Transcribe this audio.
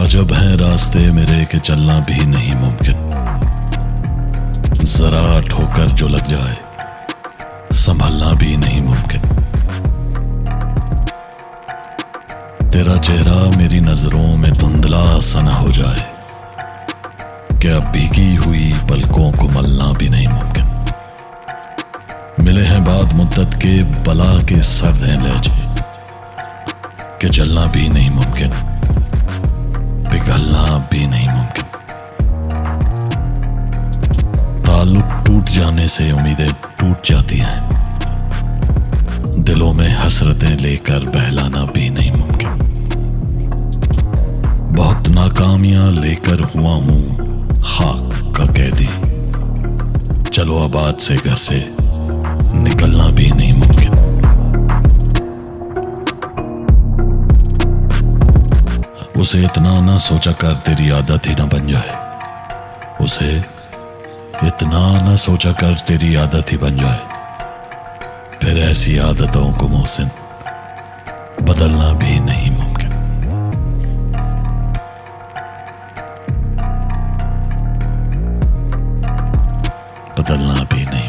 अजब है रास्ते मेरे के चलना भी नहीं मुमकिन। जरा ठोकर जो लग जाए, संभलना भी नहीं मुमकिन। तेरा चेहरा मेरी नज़रों में धुंधला सना हो जाए, कि अब भीगी हुई पलकों को मलना भी नहीं मुमकिन। मिले हैं बाद मुद्दत के बला के सर्द हैं लहजे, के चलना भी नहीं मुमकिन। जाने से उम्मीदें टूट जाती हैं। दिलों में हसरतें लेकर बहलाना भी नहीं मुमकिन। बहुत नाकामियाँ लेकर हुआ हूँ खाक का कैदी। चलो अब आज से घर से निकलना भी नहीं मुमकिन। उसे इतना ना सोचा कर तेरी आदत ही ना बन जाए। उसे इतना ना सोचा कर तेरी आदत ही बन जाए। फिर ऐसी आदतों को मोहसिन बदलना भी नहीं मुमकिन। बदलना भी नहीं